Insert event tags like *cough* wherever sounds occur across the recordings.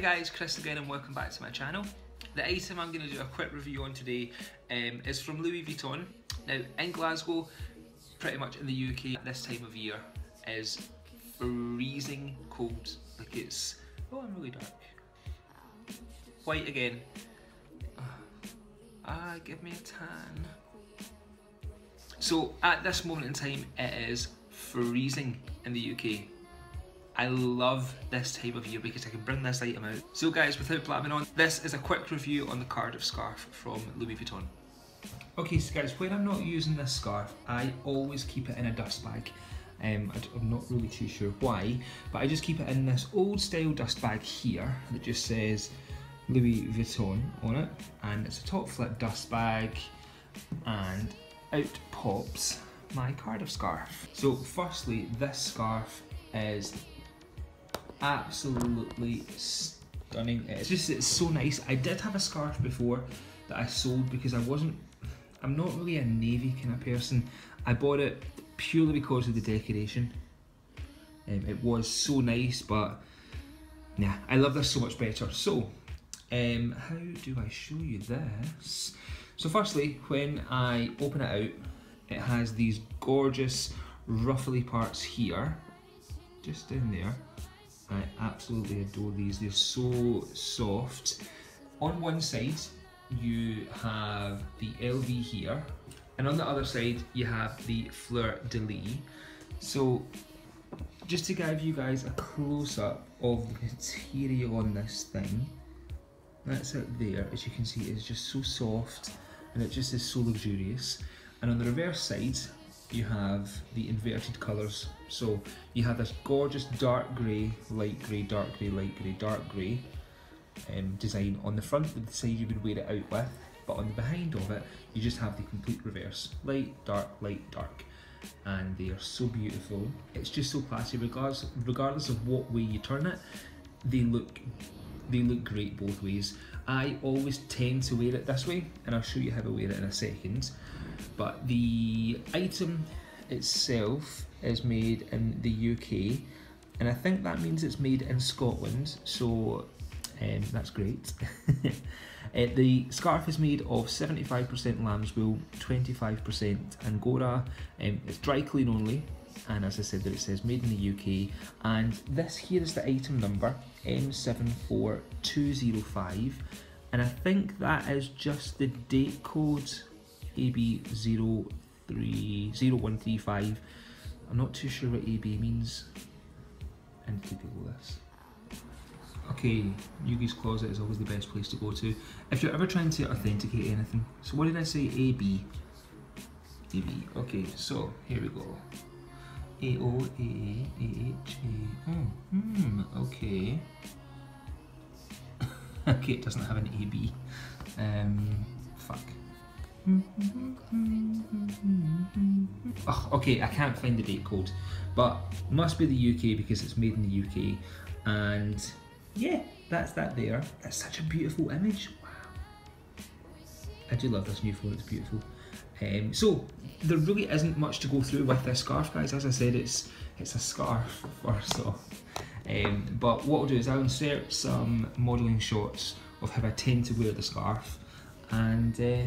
guys, Chris again and welcome back to my channel. The item I'm going to do a quick review on today um, is from Louis Vuitton. Now in Glasgow, pretty much in the UK at this time of year is freezing cold. Like it's, oh I'm really dark. White again. Ah, give me a tan. So at this moment in time it is freezing in the UK. I love this time of year because I can bring this item out. So guys, without blabbing on, this is a quick review on the Cardiff scarf from Louis Vuitton. Okay, so guys, when I'm not using this scarf, I always keep it in a dust bag. Um, I'm not really too sure why, but I just keep it in this old style dust bag here that just says Louis Vuitton on it. And it's a top flip dust bag and out pops my Cardiff scarf. So firstly, this scarf is absolutely stunning. It's just, it's so nice. I did have a scarf before that I sold because I wasn't, I'm not really a navy kind of person. I bought it purely because of the decoration. Um, it was so nice, but yeah, I love this so much better. So, um, how do I show you this? So firstly, when I open it out, it has these gorgeous ruffly parts here, just in there. I absolutely adore these. They're so soft. On one side, you have the LV here, and on the other side, you have the Fleur de Lis. So, just to give you guys a close-up of the material on this thing, that's it there. As you can see, it's just so soft, and it just is so luxurious. And on the reverse side, you have the inverted colours. So you have this gorgeous dark grey, light grey, dark grey, light grey, dark grey um, design on the front of the side you would wear it out with, but on the behind of it, you just have the complete reverse. Light, dark, light, dark. And they are so beautiful. It's just so classy, regardless, regardless of what way you turn it, they look they look great both ways. I always tend to wear it this way, and I'll show you how I wear it in a second but the item itself is made in the UK and I think that means it's made in Scotland so um, that's great. *laughs* uh, the scarf is made of 75% lamb's wool, 25% Angora, um, it's dry clean only and as I said that it says made in the UK and this here is the item number M74205 and I think that is just the date code AB0135. I'm not too sure what AB means. Need to Google this. Okay, Yoogi's Closet is always the best place to go to if you're ever trying to authenticate anything. So what did I say? AB. Okay, so here we go. A O A A A H A. Oh, hmm. Okay. *laughs* okay, it doesn't have an AB. Um, fuck oh, okay, I can't find the date code, but must be the UK because it's made in the UK. And yeah, that's that there. That's such a beautiful image. Wow. I do love this new phone, it's beautiful. Um, so there really isn't much to go through with this scarf, guys. As I said, it's it's a scarf *laughs* first off. Um, but what I'll do is I'll insert some modelling shots of how I tend to wear the scarf, and uh,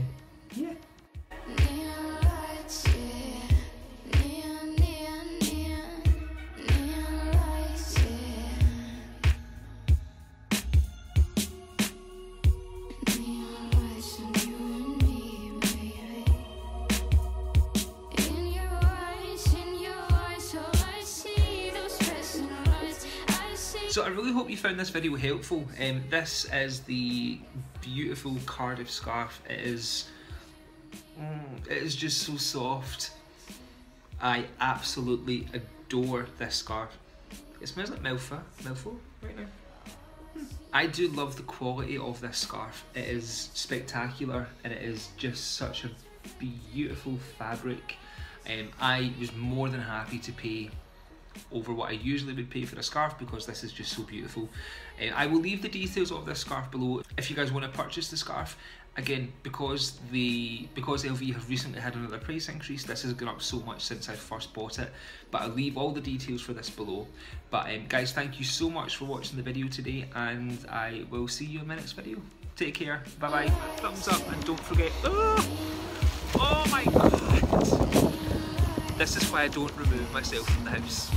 So I really hope you found this video helpful. Um, this is the beautiful Cardiff scarf. It is Mm, it is just so soft. I absolutely adore this scarf. It smells like Melfa, Melfo right now. Hmm. I do love the quality of this scarf. It is spectacular and it is just such a beautiful fabric. Um, I was more than happy to pay over what I usually would pay for a scarf because this is just so beautiful. Uh, I will leave the details of this scarf below if you guys want to purchase the scarf again because the because LV have recently had another price increase this has gone up so much since I first bought it. But I'll leave all the details for this below. But um, guys thank you so much for watching the video today and I will see you in my next video. Take care. Bye bye thumbs up and don't forget oh, oh my god. This is why I don't remove myself from the house